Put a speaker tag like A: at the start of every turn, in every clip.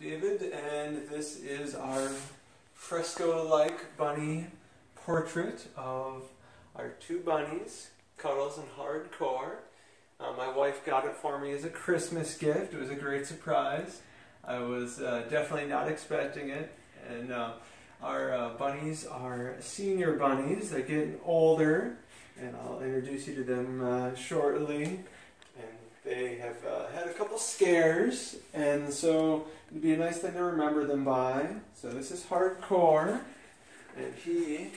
A: David, and this is our fresco-like bunny portrait of our two bunnies, Cuddles and Hardcore. Uh, my wife got it for me as a Christmas gift. It was a great surprise. I was uh, definitely not expecting it, and uh, our uh, bunnies are senior bunnies. They're getting older, and I'll introduce you to them uh, shortly. They have uh, had a couple scares, and so it'd be a nice thing to remember them by. So this is hardcore, and he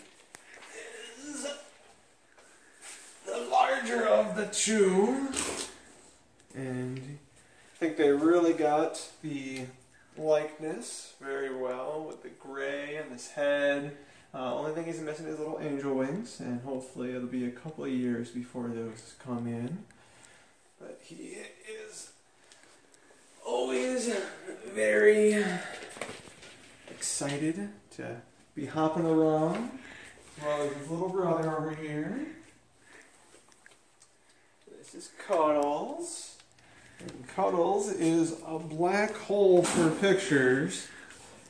A: is the larger of the two. And I think they really got the likeness very well with the gray and his head. Uh, only thing he's missing is little angel wings, and hopefully it'll be a couple of years before those come in. But he is always very excited to be hopping around. Well, his little brother over here. This is Cuddles. And Cuddles is a black hole for pictures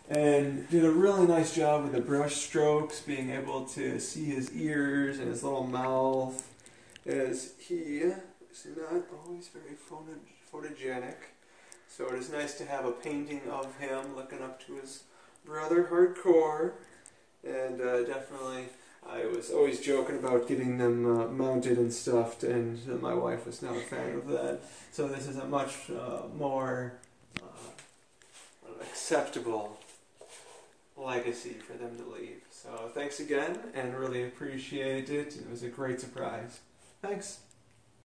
A: and did a really nice job with the brush strokes, being able to see his ears and his little mouth as he is not always very photo- photogenic. So it is nice to have a painting of him looking up to his brother hardcore. And uh, definitely, I was always joking about getting them uh, mounted and stuffed, and uh, my wife was not a fan of that. So this is a much uh, more uh, acceptable legacy for them to leave. So thanks again, and really appreciate it. It was a great surprise. Thanks.